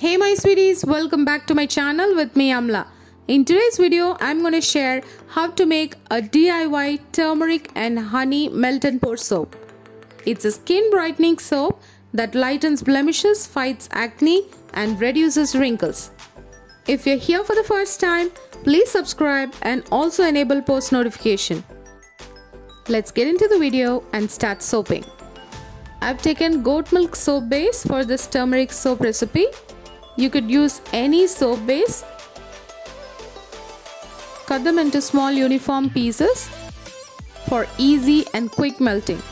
Hey my sweeties, welcome back to my channel with me Amala. In today's video, I'm going to share how to make a DIY turmeric and honey melt and pour soap. It's a skin brightening soap that lightens blemishes, fights acne and reduces wrinkles. If you're here for the first time, please subscribe and also enable post notification. Let's get into the video and start soaping. I've taken goat milk soap base for this turmeric soap recipe. You could use any soap base. Cut them into small uniform pieces for easy and quick melting.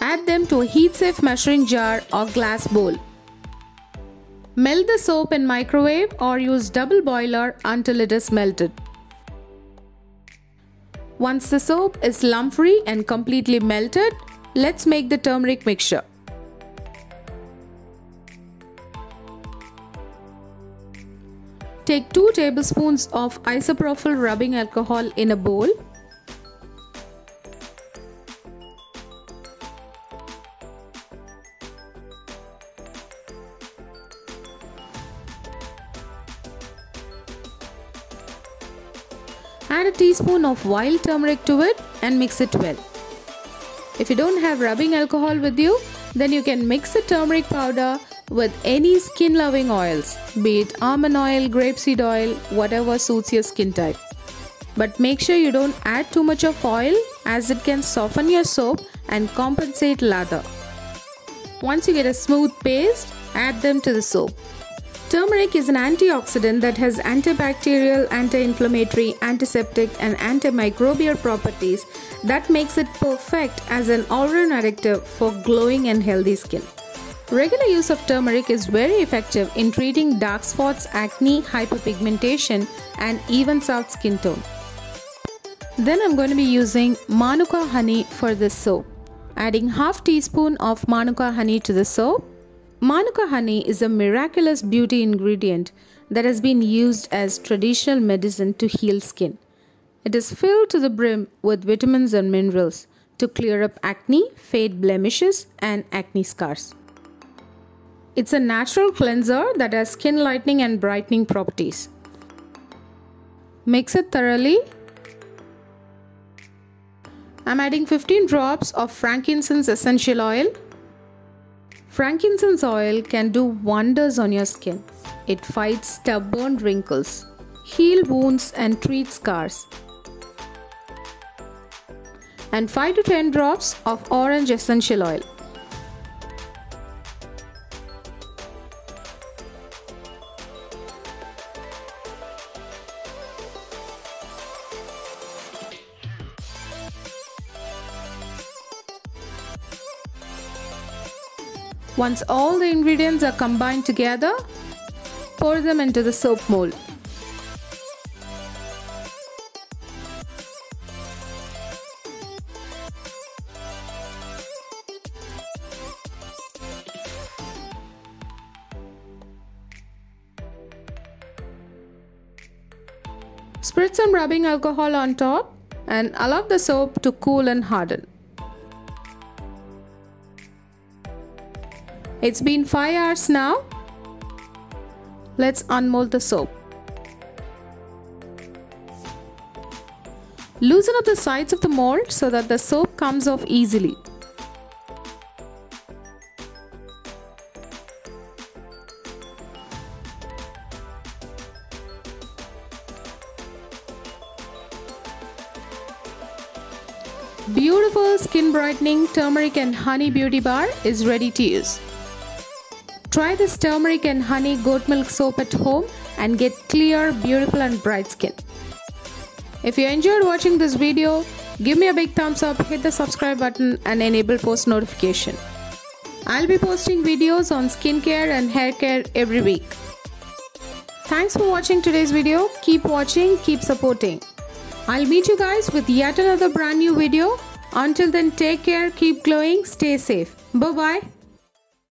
Add them to a heat-safe measuring jar or glass bowl. Melt the soap in microwave or use double boiler until it is melted. Once the soap is lump-free and completely melted, let's make the turmeric mixture. Take 2 tablespoons of isopropyl rubbing alcohol in a bowl Add a teaspoon of wild turmeric to it and mix it well. If you don't have rubbing alcohol with you, then you can mix the turmeric powder with any skin loving oils, be it almond oil, grapeseed oil, whatever suits your skin type. But make sure you don't add too much of oil as it can soften your soap and compensate lather. Once you get a smooth paste, add them to the soap. Turmeric is an antioxidant that has antibacterial, anti-inflammatory, antiseptic and antimicrobial properties that makes it perfect as an all-round additive for glowing and healthy skin. Regular use of turmeric is very effective in treating dark spots, acne, hyperpigmentation and even soft skin tone. Then I'm going to be using Manuka honey for this soap. Adding half teaspoon of Manuka honey to the soap Manuka honey is a miraculous beauty ingredient that has been used as traditional medicine to heal skin. It is filled to the brim with vitamins and minerals to clear up acne, fade blemishes, and acne scars. It's a natural cleanser that has skin lightening and brightening properties. Mix it thoroughly. I'm adding 15 drops of frankincense essential oil Frankincense oil can do wonders on your skin. It fights stubborn wrinkles, heal wounds and treat scars. And 5 to 10 drops of orange essential oil. Once all the ingredients are combined together, pour them into the soap mold. Spread some rubbing alcohol on top and allow the soap to cool and harden. It's been 5 hours now. Let's unmold the soap. Loosen up the sides of the mold so that the soap comes off easily. Beautiful skin brightening turmeric and honey beauty bar is ready to use. Try this turmeric and honey goat milk soap at home and get clear, beautiful and bright skin. If you enjoyed watching this video, give me a big thumbs up, hit the subscribe button and enable post notification. I'll be posting videos on skincare and hair care every week. Thanks for watching today's video. Keep watching, keep supporting. I'll meet you guys with yet another brand new video. Until then, take care, keep glowing, stay safe. Bye bye.